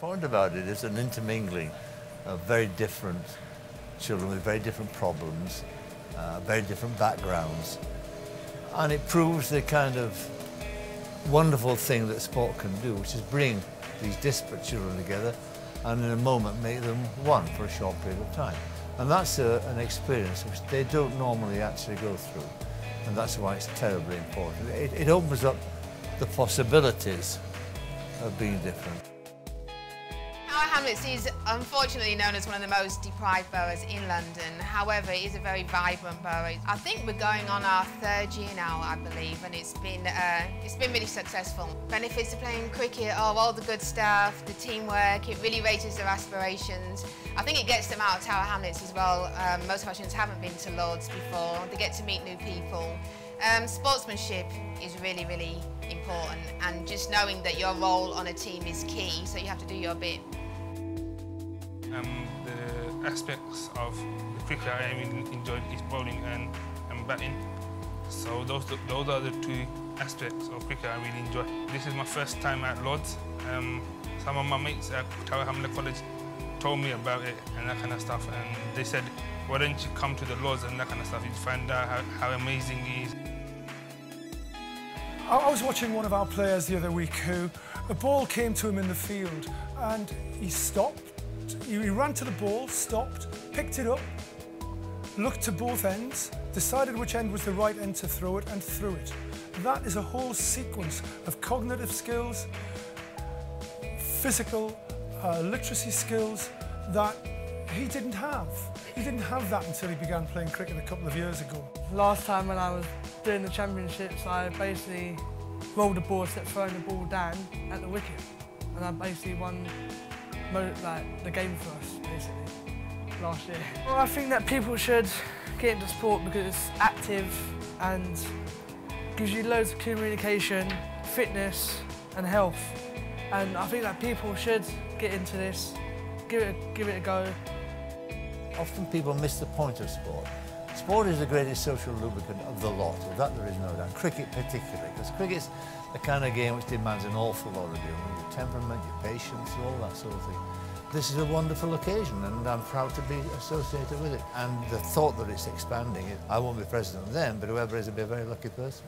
point about it is an intermingling of very different children with very different problems, uh, very different backgrounds. And it proves the kind of wonderful thing that sport can do, which is bring these disparate children together and in a moment make them one for a short period of time. And that's a, an experience which they don't normally actually go through. And that's why it's terribly important. It, it opens up the possibilities of being different. Tower Hamlets is unfortunately known as one of the most deprived boroughs in London. However, it is a very vibrant borough. I think we're going on our third year now, I believe, and it's been uh, it's been really successful. Benefits of playing cricket, oh, all the good stuff, the teamwork, it really raises their aspirations. I think it gets them out of Tower Hamlets as well. Um, most of our students haven't been to Lords before. They get to meet new people. Um, sportsmanship is really, really important and just knowing that your role on a team is key, so you have to do your bit. Um, the aspects of the cricket I really enjoyed is bowling and, and batting. So those, those are the two aspects of cricket I really enjoy. This is my first time at Lords. Um, some of my mates at Tower Hamlet College told me about it and that kind of stuff and they said why don't you come to the Lords and that kind of stuff, you'd find out how, how amazing it is. I was watching one of our players the other week who a ball came to him in the field and he stopped he ran to the ball, stopped, picked it up, looked to both ends, decided which end was the right end to throw it and threw it. That is a whole sequence of cognitive skills, physical, uh, literacy skills that he didn't have. He didn't have that until he began playing cricket a couple of years ago. Last time when I was doing the championships, I basically rolled the ball, except throwing the ball down at the wicket. And I basically won like the game for us, basically, last year. Well, I think that people should get into sport because it's active and gives you loads of communication, fitness and health. And I think that people should get into this, give it, a, give it a go. Often people miss the point of sport. Sport is the greatest social lubricant of the lot, of that there is no doubt. Cricket particularly, because cricket's the kind of game which demands an awful lot of you, your temperament, your patience, all that sort of thing. This is a wonderful occasion and I'm proud to be associated with it. And the thought that it's expanding, I won't be president then, but whoever is will be a very lucky person.